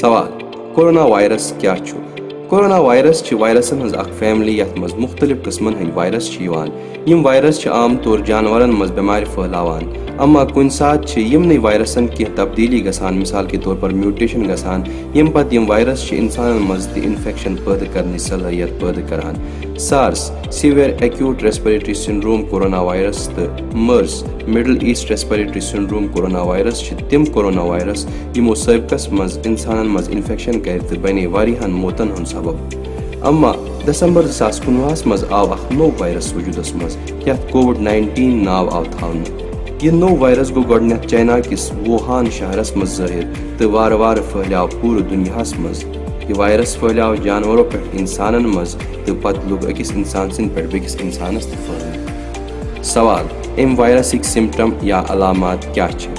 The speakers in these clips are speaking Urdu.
سوال کورونا وائرس کیا چھو؟ کورونا وائرس چھ وائرسن ہز اخ فیملی یت مز مختلف قسمن ہند وائرس چھ یوان۔ یم وائرس چھ عام طور جانورن مز بیمار پھہلاوان۔ اما کن سات چھ وائرسن کی تبدیلی گسان، مثال کے طور پر میوٹیشن گسان، یم پت یم وائرس چھ انسانن مز تہ انفیکشن پید کرنے صلاحیت پید کران SARS severe acute respiratory syndrome corona virus تو MERS middle east respiratory syndrome corona virus چھ تم کورونا وائرس یمو سابقس مز انسانن مز انفیکشن کر تو بنے واریہن موتن ہن سبب اما دسمبر زٕ ساس کُنوُہس منٛز آو اکھ نوٚو وایرس وجوٗدس منٛز یتھ کووِڈ ناینٹیٖن ناو آو تھاونہٕ یہ نو وائرس گو گۄڈنیٚتھ چائنا کس ووہان شہرس مز ظٲہر تہٕ وارٕ وارٕ پھہلیو پوٗرٕ دُنیاہس منٛز یہ وائرس پھہلیو جانورو پٮ۪ٹھ انسانن منٛز تہٕ پتہٕ لوٚگ أکِس انسان سٕنٛدِ پٮ۪ٹھ بیٚکِس انسانس تہِ پھہلنہٕ سوال امہِ وائرسٕکۍ سمٹم یا علامات کیٛاہ چھِ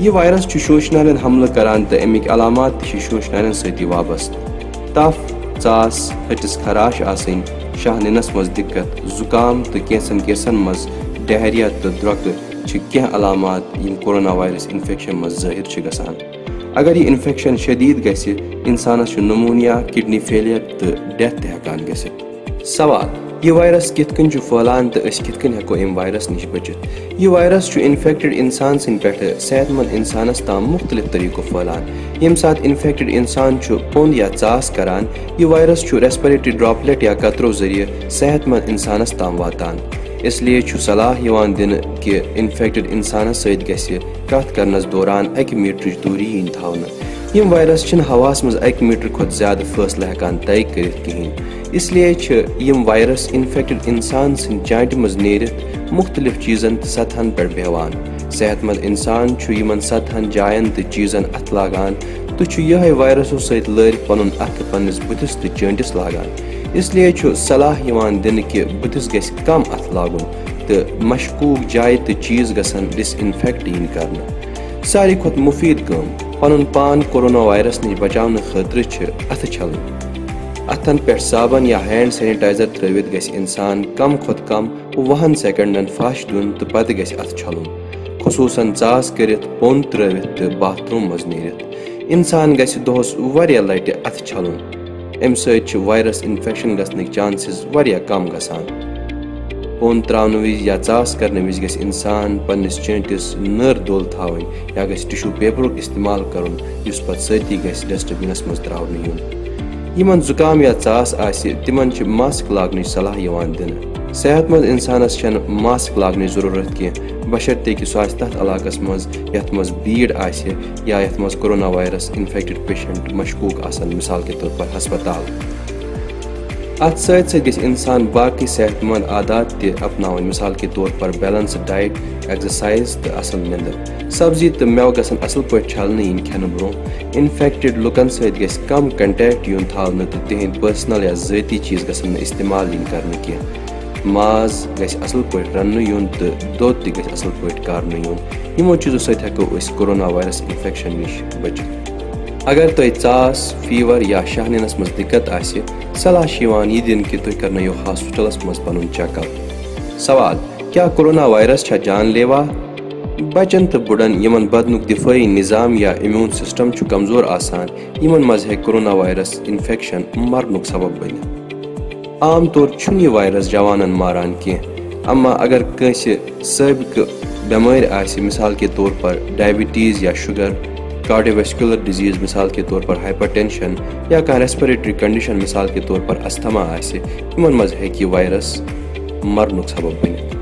یہ وائرس چھُ شوشنالٮ۪ن حملہٕ کران تہٕ امیِکۍ علامات تہِ چھِ شوشنالٮ۪ن سۭتی وابستہٕ۔ تف ژاس ۂٹِس خراش آسٕنۍ شاہ نِنس منٛز دِقت زُکام تہٕ کینٛژن کیسن منٛز ڈہریا تہٕ درٛۄکہٕ کی علامات یم کورونا وائرس انفیکشن مز ظاہر گسان؟ اگر یہ انفیکشن شدید گھس انسانس نمونیا کڈنی فیلیر تو ڈیتھ ہکان گھت سوال، یہ وائرس کت کن پھلان تو کت کن ہکو ام وائرس نش بچت۔ یہ وائرس انفیکٹڈ انسان سن پہ صحت مند انسانس تام مختلف طریقوں پھلان یم سات انفیکٹڈ انسان پوند یا ژاس کران، یہ وائرس ریسپریٹری ڈراپلیٹ یا قطرو ذریعہ صحت مند انسانس تام واتان۔ اس لیے صلاح دن کہ انفیکٹڈ انسانس ست کت کرنس دوران اکہ میٹرچ دوری ین تھونہ یم وائرس چھ ہواس مز اکہ میٹر کھت زیادہ فاصلہ ہکان طے کرت کہین۔ اس لیے یم وائرس انفیکٹڈ انسان سن چانٹہ مز نیرت مختلف چیزن سطحن پہ بہوان صحت مند انسان یمن سطحن جائن تو چیزن ات لاگان۔ تو یہ وائرسو ست لرک پن ات پنس بتس تو چانٹس لاگان۔ اس لیے صلاح دن کہ بتس گھس کم ات لاگن تو مشکوک جائے تو چیز گھن ڈس انفیکٹ ین کر ساری کھت مفید کم پن پان کورونا وائرس نش بچا خاطر ات چھلن۔ اتن پہ صابن یا ہینڈ سینیٹائزر تروت گھس انسان کم کھت کم وہن سیکنڈن فش دن تو پتہ گھس ات چھلن۔ خصوصاً ژاس کرت پوٚن ترٲوِتھ تہٕ باتھ روٗم منٛز نیٖرِتھ اِنسان گژھِ دۄہس واریاہ لٹہِ اَتھٕ چھلُن۔ ام ست وائرس انفیکشن گھنک چانسز واریاہ کم گسان پون تراؤن وز یا ژاس کرنے وز گھس انسان پنس چینٹس نر دول تھاون یا گھس ٹشو پیپرک استعمال کرن اس پت ستی گھس ڈسٹ بنس مز تراؤن یون یمن زکام یا ژاس آسہِ تمن چھ ماسک لاگنٕچ صلاح یوان دِنہٕ صحت مند انسانس ماسک لاگنٕچ ضروٗرت کینٛہہ۔ بشرطے کہ سہ تر علاقس مز یت مز بھیڑ آہ یا یت مز کورونا وائرس انفیکٹڈ پیشنٹ مشکوک آسن، مثال کے طور پر ہسپتال۔ ات ست ست انسان باقی صحت مند عادات تہ اپناون مثال کے طور پر بیلنس ڈائٹ ایگزرسائز تو اصل نندر سبزی تو میو گھن اصل پہ چھلنے ین کھین برو انفیکٹڈ لکن ست گھ کم کنٹیکٹ یون تھاونہ تو تہند پرسنل یا ذاتی چیز گھن استعمال ین کرنے کی ماز گھس اصل پہ رن یون تو دود تہ گھس اصل پہ کارن یون یمو چیزو ست ہکو اس کورونا وائرس انفیکشن نش بچت اگر تہ ژاس فیور یا شاہ ننس مز دقت آسہ، صلاح یہ دن کہ تھی کرنو ہاسپٹلس مز پن چیک اپ سوال کیا کورونا وائرس چھا جان لیوا؟ بچن تو بڑن یمن بدنک دفاعی نظام یا امیون سسٹم کمزور آسان، یمن مز ہے کورونا وائرس انفیکشن مرنک سبب بنت عام طور چھن یہ وائرس جوانن ماران کی اما اگر کنس سابقہ بیمار آس مثال کے طور پر ڈائبٹیز یا شوگر، کارڈیویسکولر ڈیزیز، مثال کے طور پر ہائپر ٹینشن یا کھانا ریسپریٹری کنڈیشن، مثال کے طور پر استھما آس ان مز ہے وائرس مرنک سبب بنت